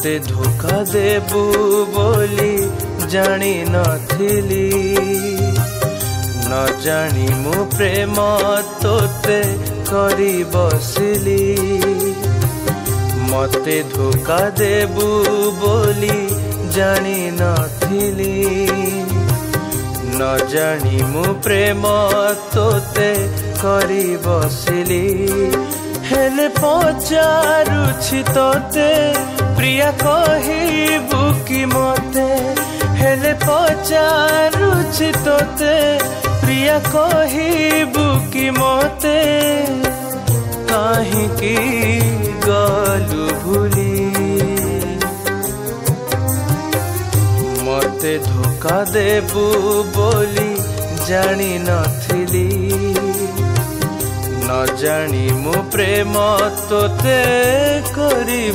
তোতে ধোকা দেবু বলি জানি নথিলি ন জানি মু প্রেম তোতে করি বসিলি মতে ধোকা দেবু বলি জানি নথিলি ন জানি মু প্রেম তোতে করি বসিলি ହେଲେ ପଚାରୁଛି ତୋତେ ପ୍ରିୟା କହିବୁ କି ମୋତେ ହେଲେ ପଚାରୁଛି ତୋତେ ପ୍ରିୟା କହିବୁ କି ମୋତେ କାହିଁକି ଗଲୁ ଭୁଲି ମୋତେ ଧୋକା ଦେବୁ ବୋଲି ଜାଣିନଥିଲି नजाणि मु प्रेम तोते